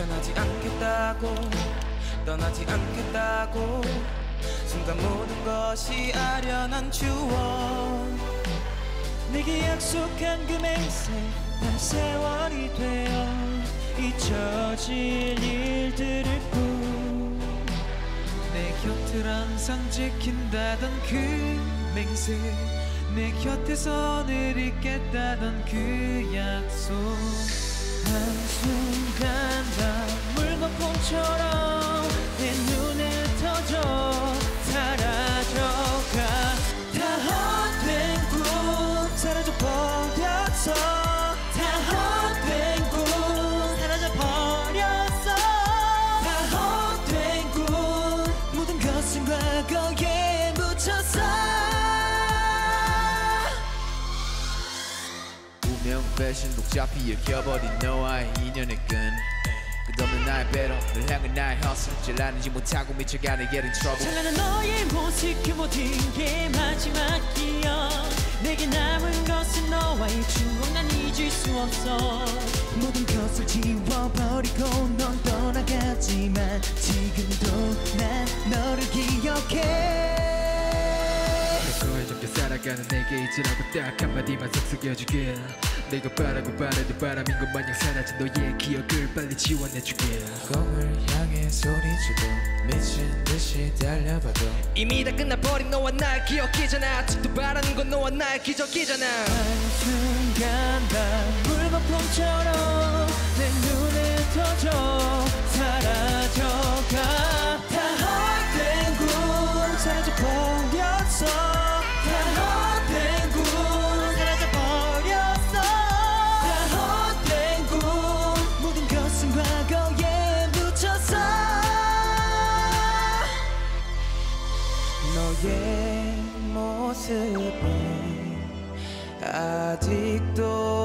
않겠다고 떠나지 않겠다고. 순간 모든 것이 아련한 추억. 내게 약속한 그 맹세 다 세월이 되어 잊혀질 일들을 뿐내 곁을 항상 지킨다던 그 맹세 내 곁에서 늘 있겠다던 그 약 운명 배신 복잡히 읽혀버린 너와의 인연의 끈. 끝없는 나의 배로 널 향한 나의 허슬 잘 아는지 못하고 미쳐가는 getting trouble. 찬란한 너의 모습 그 모든 게 마지막 기억 내게 남은 것은 너와의 추억 난 잊을 수 없어. 모든 것을 지워버리고 넌 살아가는 내게 잊으라고 딱 한마디만 속삭여주길 내가 바라고 바라도 바람인 것 마냥 사라진 너의 기억을 빨리 지워내주길 꿈을 향해 소리치고 미친 듯이 달려봐도 이미 다 끝나버린 너와 날 기억이잖아. 아직도 바라는 건 너와 나의 기적이잖아. 한순간 다 물거품처럼 너의 모습이 아직도